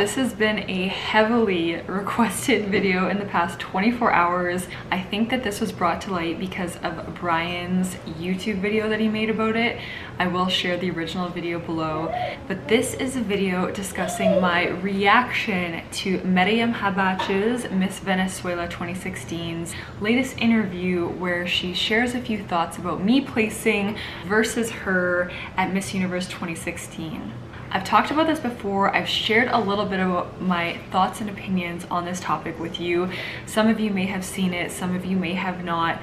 This has been a heavily requested video in the past 24 hours. I think that this was brought to light because of Brian's YouTube video that he made about it. I will share the original video below, but this is a video discussing my reaction to Mariam Habach's Miss Venezuela 2016's latest interview where she shares a few thoughts about me placing versus her at Miss Universe 2016. I've talked about this before. I've shared a little bit about my thoughts and opinions on this topic with you. Some of you may have seen it, some of you may have not.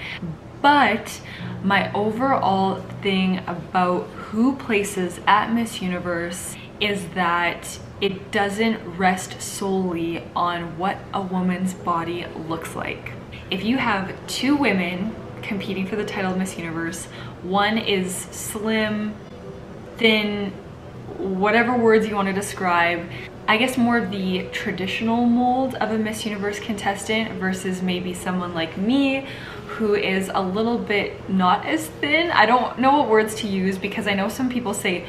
But my overall thing about who places at Miss Universe is that it doesn't rest solely on what a woman's body looks like. If you have two women competing for the title of Miss Universe, one is slim, thin, whatever words you want to describe I guess more of the traditional mold of a Miss Universe contestant versus maybe someone like me who is a little bit not as thin. I don't know what words to use because I know some people say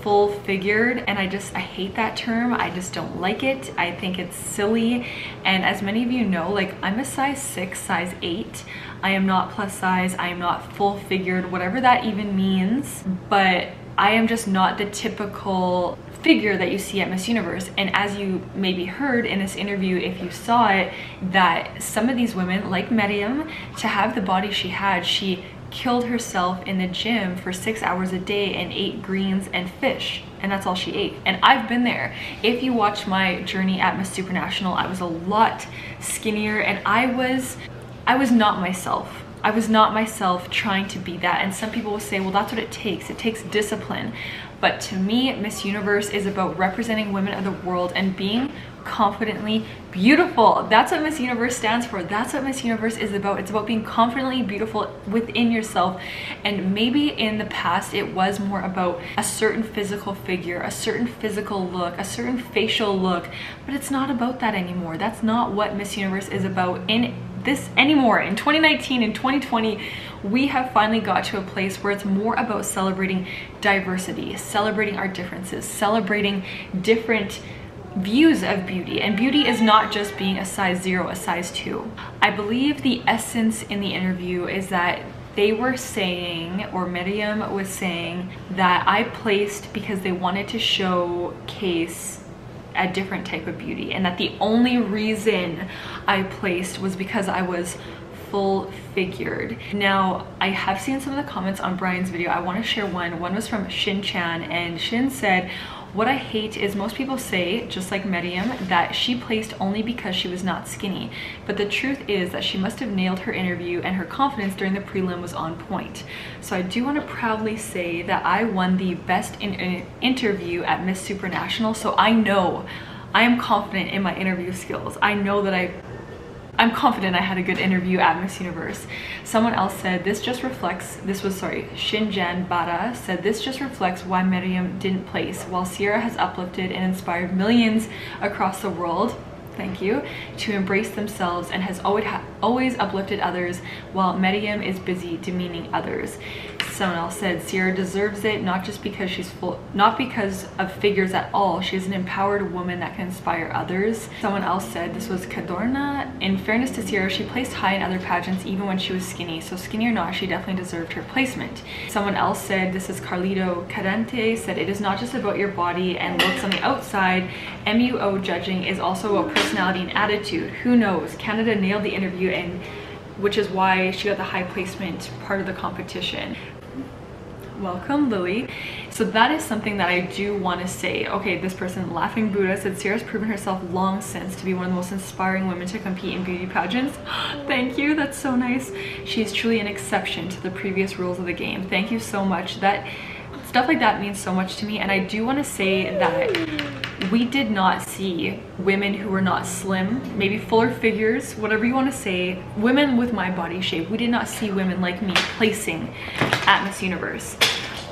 full figured and I just I hate that term. I just don't like it. I think it's silly. And as many of you know like I'm a size 6 size 8 I am not plus size. I am not full figured whatever that even means. But I am just not the typical figure that you see at Miss Universe. And as you maybe heard in this interview, if you saw it, that some of these women, like Mariam, to have the body she had, she killed herself in the gym for six hours a day and ate greens and fish. And that's all she ate. And I've been there. If you watch my journey at Miss Supranational I was a lot skinnier and I was I was not myself I was not myself trying to be that. And some people will say, well, that's what it takes. It takes discipline. But to me, Miss Universe is about representing women of the world and being confidently beautiful. That's what Miss Universe stands for. That's what Miss Universe is about. It's about being confidently beautiful within yourself. And maybe in the past, it was more about a certain physical figure, a certain physical look, a certain facial look, but it's not about that anymore. That's not what Miss Universe is about in this anymore. In 2019 and 2020, we have finally got to a place where it's more about celebrating diversity, celebrating our differences, celebrating different views of beauty and beauty is not just being a size zero a size two i believe the essence in the interview is that they were saying or mariam was saying that i placed because they wanted to showcase a different type of beauty and that the only reason I placed was because I was full figured. Now, I have seen some of the comments on Brian's video. I want to share one. One was from Shin Chan and Shin said, what I hate is most people say, just like Mariam, that she placed only because she was not skinny. But the truth is that she must have nailed her interview and her confidence during the prelim was on point. So I do want to proudly say that I won the best in, in interview at Miss Supranational. So I know I am confident in my interview skills. I know that I I'm confident I had a good interview at Miss Universe. Someone else said, this just reflects, this was, sorry, Shinjan Bada said, this just reflects why Mariam didn't place. While Siera has uplifted and inspired millions across the world, thank you, to embrace themselves and has always, always uplifted others while Mariam is busy demeaning others. Someone else said Siera deserves it not just because she's full, not because of figures at all. She's an empowered woman that can inspire others. Someone else said this was Cadorna. In fairness to Siera, she placed high in other pageants even when she was skinny. So skinny or not, she definitely deserved her placement. Someone else said this is Carlito Cadente said it is not just about your body and looks on the outside. MUO judging is also about personality and attitude. Who knows? Canada nailed the interview and which is why she got the high placement part of the competition welcome Lily. So that is something that I do want to say. Okay, this person, Laughing Buddha, said Siera's proven herself long since to be one of the most inspiring women to compete in beauty pageants. Thank you, that's so nice. She's truly an exception to the previous rules of the game. Thank you so much. That Stuff like that means so much to me and I do want to say that we did not see women who were not slim, maybe fuller figures, whatever you want to say, women with my body shape. We did not see women like me placing at Miss Universe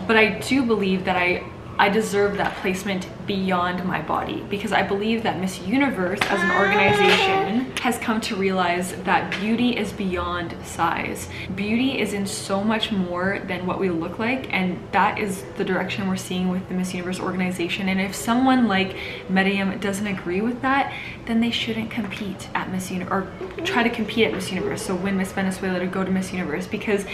but I do believe that I I deserve that placement beyond my body because I believe that Miss Universe as an organization has come to realize that beauty is beyond size. Beauty is in so much more than what we look like and that is the direction we're seeing with the Miss Universe organization and if someone like Mariam doesn't agree with that then they shouldn't compete at Miss Universe or try to compete at Miss Universe so win Miss Venezuela to go to Miss Universe because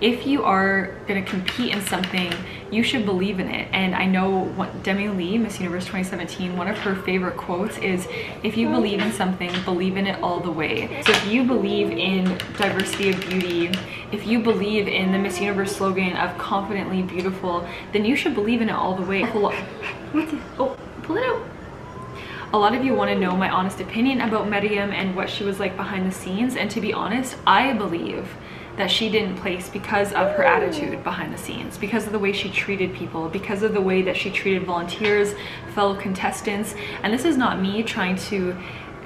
if you are going to compete in something you should believe in it. And I know what Demi-Leigh Miss Universe 2017 one of her favorite quotes is if you believe in something believe in it all the way. So if you believe in diversity of beauty if you believe in the Miss Universe slogan of confidently beautiful then you should believe in it all the way. Oh pull it out. A lot of you want to know my honest opinion about Mariam and what she was like behind the scenes. And to be honest I believe that she didn't place because of her attitude behind the scenes, because of the way she treated people, because of the way that she treated volunteers, fellow contestants. And this is not me trying to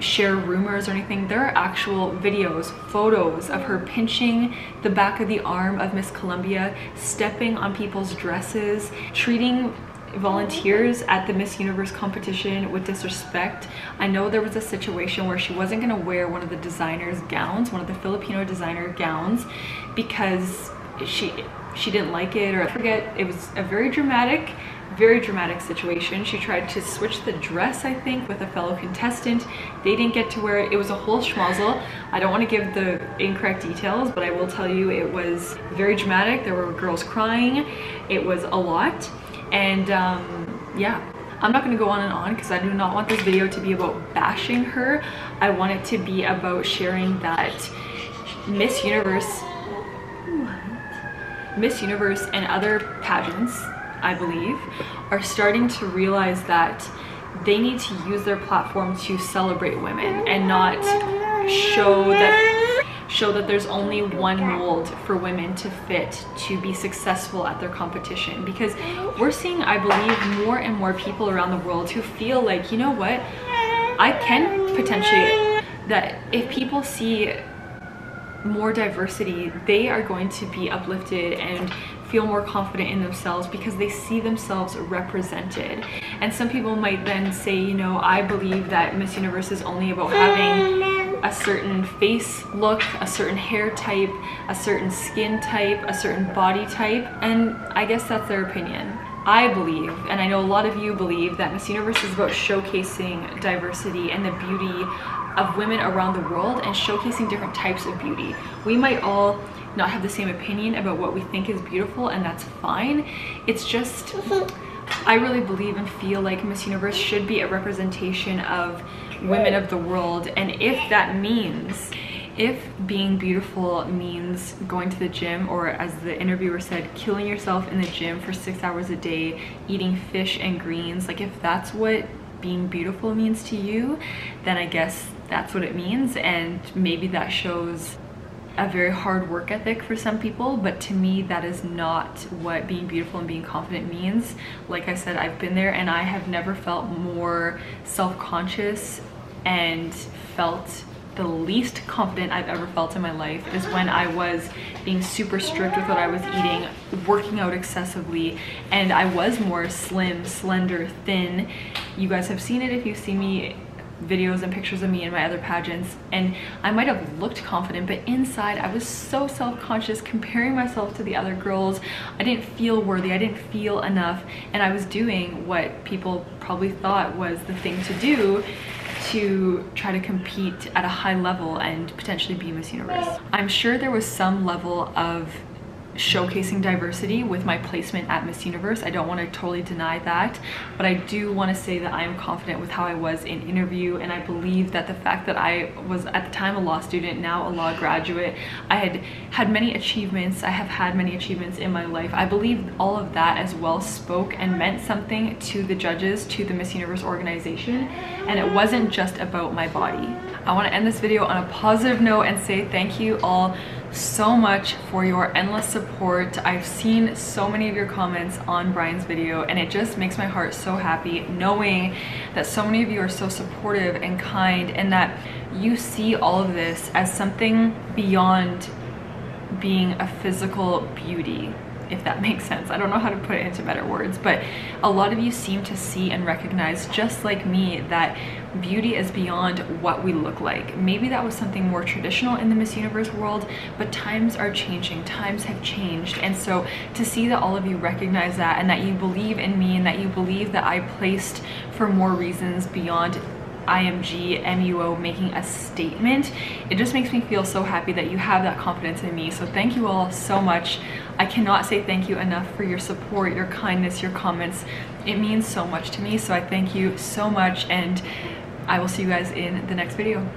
share rumors or anything. There are actual videos, photos of her pinching the back of the arm of Miss Colombia, stepping on people's dresses, treating volunteers at the Miss Universe competition with disrespect. I know there was a situation where she wasn't gonna wear one of the designer's gowns, one of the Filipino designer gowns, because she she didn't like it or I forget. It was a very dramatic, very dramatic situation. She tried to switch the dress, I think, with a fellow contestant. They didn't get to wear it. It was a whole schmozzle. I don't want to give the incorrect details, but I will tell you it was very dramatic. There were girls crying. It was a lot and um, yeah I'm not going to go on and on because I do not want this video to be about bashing her I want it to be about sharing that Miss Universe what? Miss Universe and other pageants I believe are starting to realize that they need to use their platform to celebrate women and not show that show that there's only one mold for women to fit to be successful at their competition. Because we're seeing i believe more and more people around the world who feel like you know what? I can potentially that if people see more diversity they are going to be uplifted and feel more confident in themselves because they see themselves represented. And some people might then say you know i believe that miss universe is only about having a certain face look, a certain hair type, a certain skin type, a certain body type, and I guess that's their opinion. I believe, and I know a lot of you believe, that Miss Universe is about showcasing diversity and the beauty of women around the world and showcasing different types of beauty. We might all not have the same opinion about what we think is beautiful and that's fine. It's just, I really believe and feel like Miss Universe should be a representation of women of the world. And if that means if being beautiful means going to the gym or as the interviewer said killing yourself in the gym for six hours a day eating fish and greens like if that's what being beautiful means to you then i guess that's what it means. And maybe that shows a very hard work ethic for some people but to me that is not what being beautiful and being confident means like i said i've been there and i have never felt more self-conscious and felt the least confident I've ever felt in my life is when I was being super strict with what I was eating, working out excessively, and I was more slim, slender, thin. You guys have seen it if you see me videos and pictures of me in my other pageants and I might have looked confident but inside I was so self-conscious comparing myself to the other girls I didn't feel worthy I didn't feel enough and I was doing what people probably thought was the thing to do to try to compete at a high level and potentially be Miss Universe. I'm sure there was some level of showcasing diversity with my placement at Miss Universe. I don't want to totally deny that, but I do want to say that I am confident with how I was in interview and I believe that the fact that I was at the time a law student, now a law graduate, I had had many achievements, I have had many achievements in my life. I believe all of that as well spoke and meant something to the judges, to the Miss Universe organization, and it wasn't just about my body. I want to end this video on a positive note and say thank you all so much for your endless support. I've seen so many of your comments on Brian's video and it just makes my heart so happy knowing that so many of you are so supportive and kind and that you see all of this as something beyond being a physical beauty if that makes sense. I don't know how to put it into better words, but a lot of you seem to see and recognize, just like me, that beauty is beyond what we look like. Maybe that was something more traditional in the Miss Universe world, but times are changing, times have changed. And so to see that all of you recognize that and that you believe in me and that you believe that I placed for more reasons beyond IMG MUO making a statement. It just makes me feel so happy that you have that confidence in me. So thank you all so much. I cannot say thank you enough for your support, your kindness, your comments. It means so much to me. So I thank you so much and I will see you guys in the next video.